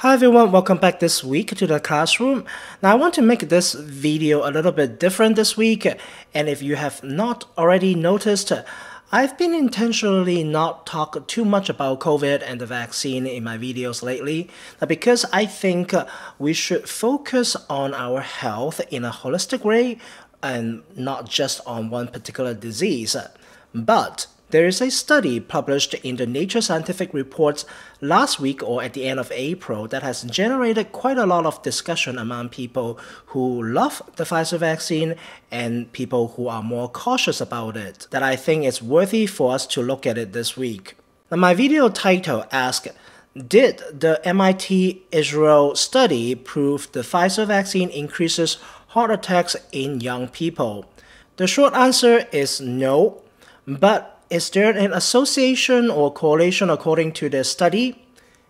Hi everyone, welcome back this week to the classroom. Now I want to make this video a little bit different this week and if you have not already noticed, I've been intentionally not talk too much about COVID and the vaccine in my videos lately because I think we should focus on our health in a holistic way and not just on one particular disease. But there is a study published in the Nature Scientific Reports last week or at the end of April that has generated quite a lot of discussion among people who love the Pfizer vaccine and people who are more cautious about it that I think is worthy for us to look at it this week. Now, my video title asks Did the MIT Israel study prove the Pfizer vaccine increases heart attacks in young people? The short answer is no, but is there an association or correlation according to the study?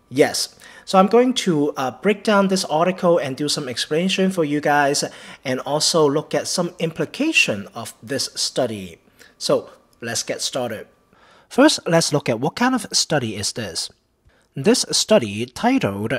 Yes. So I'm going to uh, break down this article and do some explanation for you guys and also look at some implication of this study. So let's get started. First, let's look at what kind of study is this. This study titled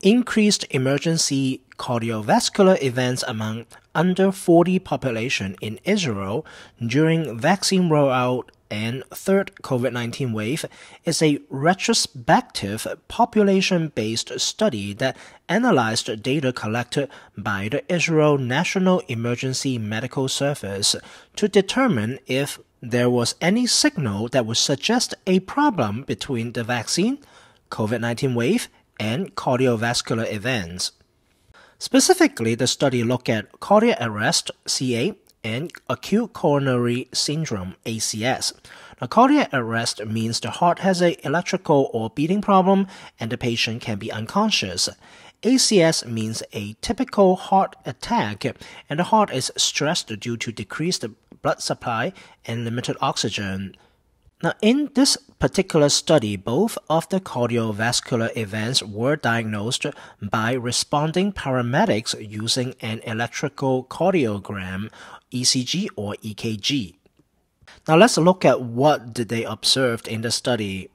Increased Emergency Cardiovascular Events Among Under 40 Population in Israel During Vaccine Rollout and third COVID 19 wave is a retrospective population based study that analyzed data collected by the Israel National Emergency Medical Service to determine if there was any signal that would suggest a problem between the vaccine, COVID 19 wave, and cardiovascular events. Specifically, the study looked at cardiac arrest, CA, and acute coronary syndrome ACS. Now, cardiac arrest means the heart has an electrical or beating problem and the patient can be unconscious. ACS means a typical heart attack and the heart is stressed due to decreased blood supply and limited oxygen. Now, in this particular study, both of the cardiovascular events were diagnosed by responding paramedics using an electrical cardiogram, ECG or EKG. Now let's look at what did they observed in the study.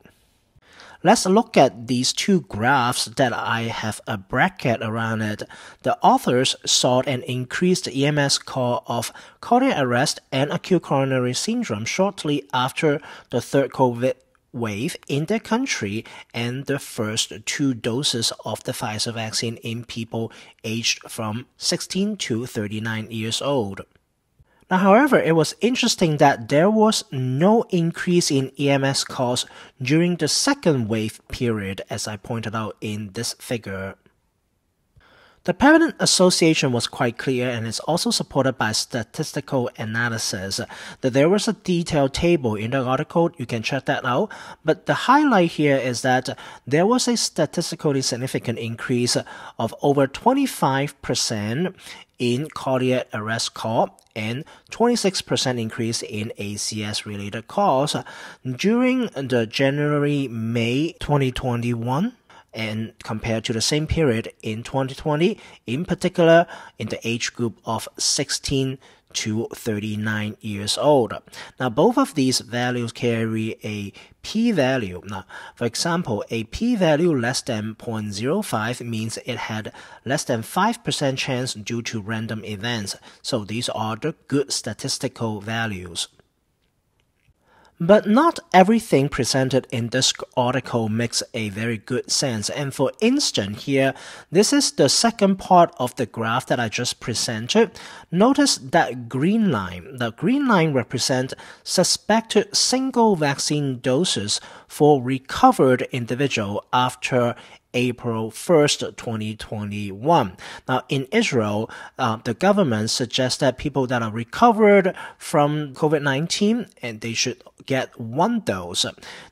Let's look at these two graphs that I have a bracket around it. The authors saw an increased EMS score of cardiac arrest and acute coronary syndrome shortly after the third COVID wave in their country and the first two doses of the Pfizer vaccine in people aged from 16 to 39 years old. Now, however, it was interesting that there was no increase in EMS costs during the second wave period, as I pointed out in this figure. The Prevalent Association was quite clear and is also supported by statistical analysis. That there was a detailed table in the article, you can check that out. But the highlight here is that there was a statistically significant increase of over 25% in cardiac arrest call and 26% increase in ACS related calls during the January May 2021 and compared to the same period in 2020, in particular in the age group of 16 to 39 years old. Now, both of these values carry a p-value. Now, for example, a p-value less than 0.05 means it had less than 5% chance due to random events. So these are the good statistical values. But not everything presented in this article makes a very good sense. And for instance, here, this is the second part of the graph that I just presented. Notice that green line. The green line represents suspected single vaccine doses for recovered individual after April 1st, 2021. Now, in Israel, uh, the government suggests that people that are recovered from COVID 19 and they should get one dose.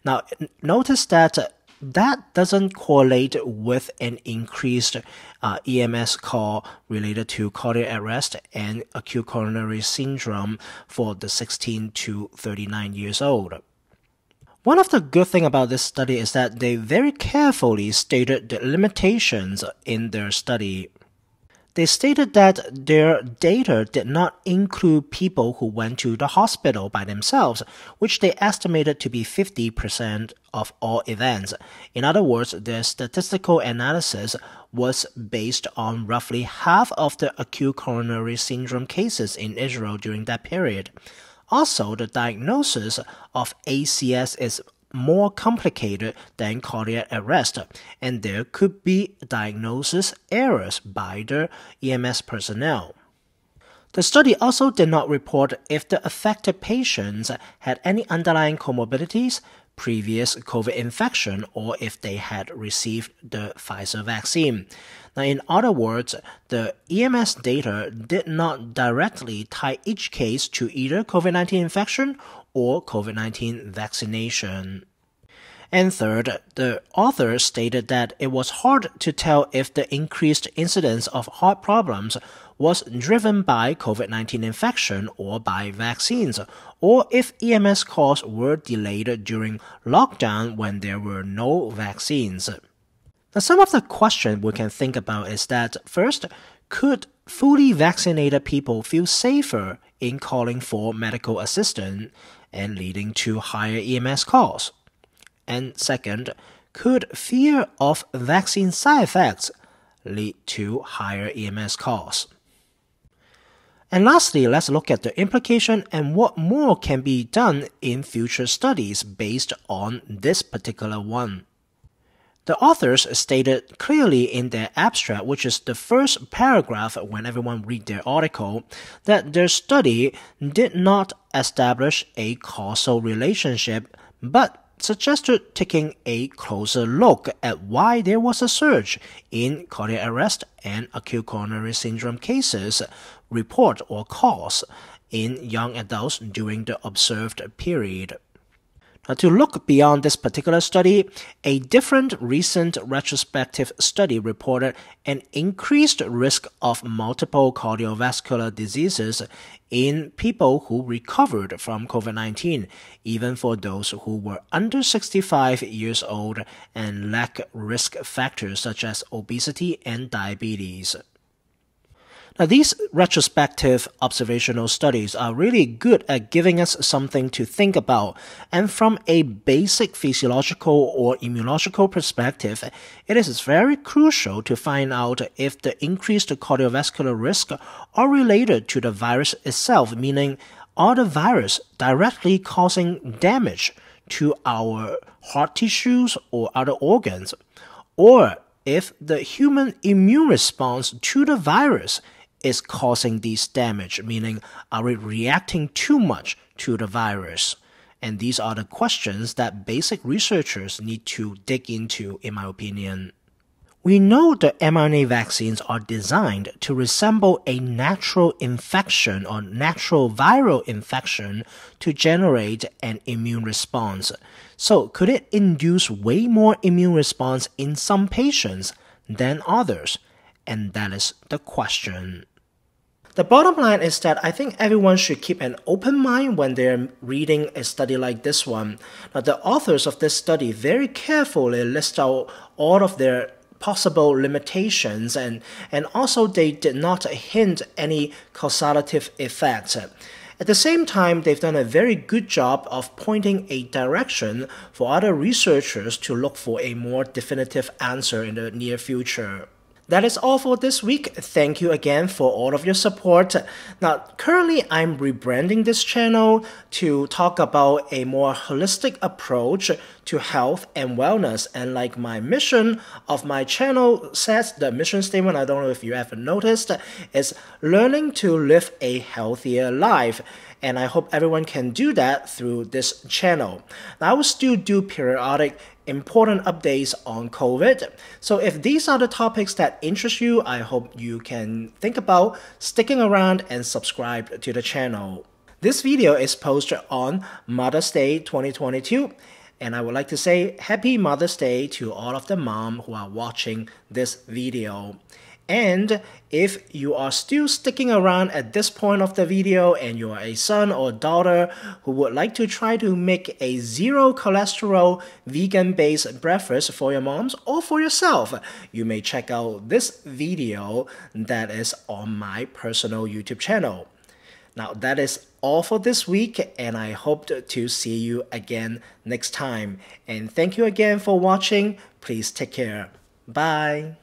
Now, notice that that doesn't correlate with an increased uh, EMS call related to cardiac arrest and acute coronary syndrome for the 16 to 39 years old. One of the good things about this study is that they very carefully stated the limitations in their study. they stated that their data did not include people who went to the hospital by themselves, which they estimated to be 50% of all events. In other words, their statistical analysis was based on roughly half of the acute coronary syndrome cases in Israel during that period. Also, the diagnosis of ACS is more complicated than cardiac arrest, and there could be diagnosis errors by the EMS personnel. The study also did not report if the affected patients had any underlying comorbidities, previous COVID infection, or if they had received the Pfizer vaccine. Now, in other words, the EMS data did not directly tie each case to either COVID 19 infection or COVID 19 vaccination. And third, the author stated that it was hard to tell if the increased incidence of heart problems was driven by COVID 19 infection or by vaccines, or if EMS calls were delayed during lockdown when there were no vaccines. Now, some of the questions we can think about is that first, could fully vaccinated people feel safer in calling for medical assistance and leading to higher EMS calls? And second, could fear of vaccine side effects lead to higher EMS costs? And lastly, let's look at the implication and what more can be done in future studies based on this particular one. The authors stated clearly in their abstract, which is the first paragraph when everyone read their article, that their study did not establish a causal relationship, but suggested taking a closer look at why there was a surge in cardiac arrest and acute coronary syndrome cases report or cause in young adults during the observed period. Now, to look beyond this particular study, a different recent retrospective study reported an increased risk of multiple cardiovascular diseases in people who recovered from COVID 19, even for those who were under 65 years old and lack risk factors such as obesity and diabetes. Now, these retrospective observational studies are really good at giving us something to think about. And from a basic physiological or immunological perspective, it is very crucial to find out if the increased cardiovascular risk are related to the virus itself, meaning are the virus directly causing damage to our heart tissues or other organs, or if the human immune response to the virus is causing this damage, meaning are we reacting too much to the virus? And these are the questions that basic researchers need to dig into, in my opinion. We know the mRNA vaccines are designed to resemble a natural infection or natural viral infection to generate an immune response. So, could it induce way more immune response in some patients than others? And that is the question. The bottom line is that I think everyone should keep an open mind when they're reading a study like this one. Now, the authors of this study very carefully list out all of their possible limitations and, and also they did not hint any causative effects. At the same time, they've done a very good job of pointing a direction for other researchers to look for a more definitive answer in the near future. That is all for this week. Thank you again for all of your support. Now, currently I'm rebranding this channel to talk about a more holistic approach to health and wellness. And like my mission of my channel says, the mission statement, I don't know if you ever noticed, is learning to live a healthier life and I hope everyone can do that through this channel. Now, I will still do periodic important updates on COVID. So if these are the topics that interest you, I hope you can think about sticking around and subscribe to the channel. This video is posted on Mother's Day 2022 and I would like to say happy Mother's Day to all of the mom who are watching this video. And if you are still sticking around at this point of the video and you are a son or daughter who would like to try to make a zero cholesterol vegan based breakfast for your moms or for yourself, you may check out this video that is on my personal YouTube channel. Now that is all for this week and I hope to see you again next time. And thank you again for watching. Please take care. Bye.